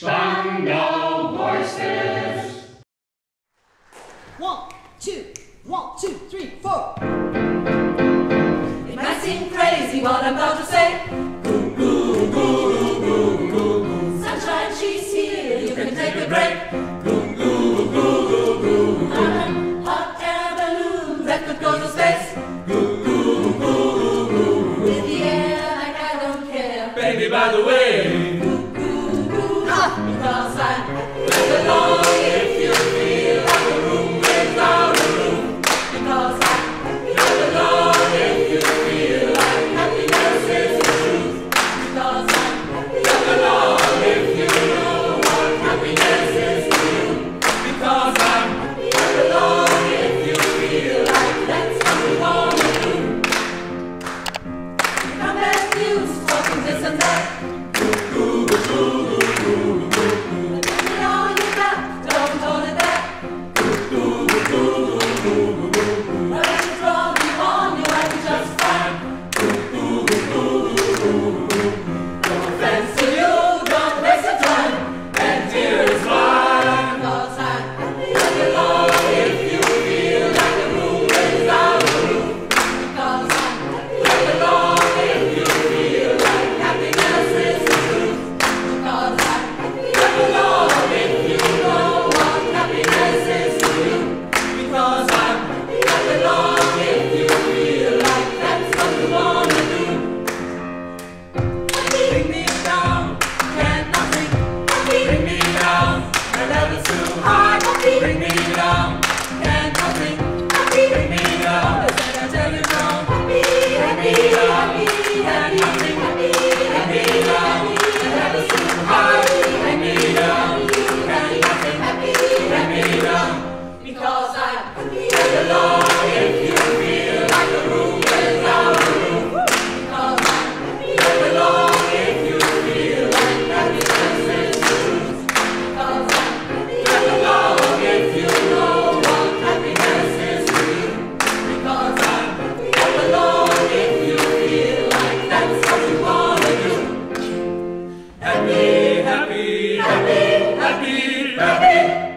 Spandau Voices. One, two, one, two, three, four. It might seem crazy what I'm about to say. Goo, goo, goo. Sunshine, she's here, you can take a break. Goo, goo, goo, hot air balloon that could go to space. Goo, goo, goo. In the air, like I don't care. Baby, by the way. David.